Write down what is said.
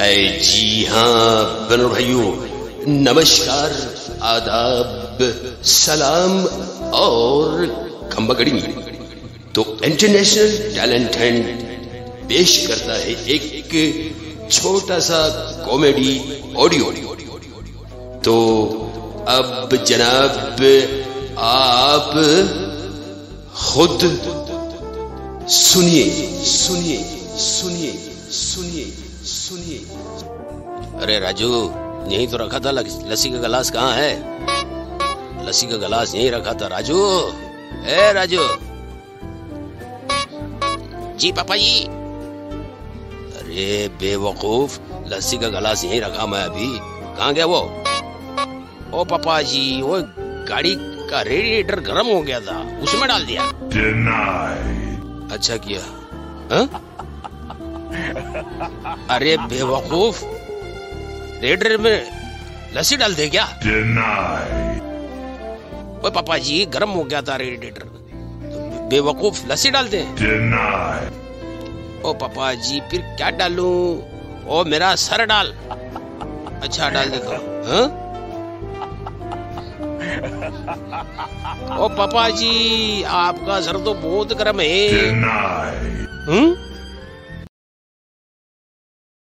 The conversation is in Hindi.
है जी हाँ बनो भाइयों, नमस्कार, आदाब, सलाम और खम्बगड़ी तो इंटरनेशनल टैलेंट हंट पेश करता है एक छोटा सा कॉमेडी ऑडियो। तो अब जनाब, आप खुद सुनिए सुनिए सुनिए। सुनिए सुनिए। अरे राजू यहीं तो रखा था लस्सी का गिलास कहाँ है? लस्सी का गिलास यहीं रखा था। राजू ए राजू। जी पापा जी। अरे बेवकूफ़ लस्सी का गिलास यहीं रखा मैं अभी। कहाँ गया वो? ओ पापा जी वो गाड़ी का रेडिएटर गर्म हो गया था उसमें डाल दिया। Denied. अच्छा किया। हा? अरे बेवकूफ़। रेडिएटर में लस्सी डाल दे क्या? ओए पापा जी गर्म हो गया था रेडिएटर तो बेवकूफ़, लस्सी डाल दे। ओ पापा जी फिर क्या डालूं? ओ, मेरा सर डाल। अच्छा डाल देता हूँ। हाँ? ओ पापा जी आपका सर तो बहुत गर्म है। हम्म?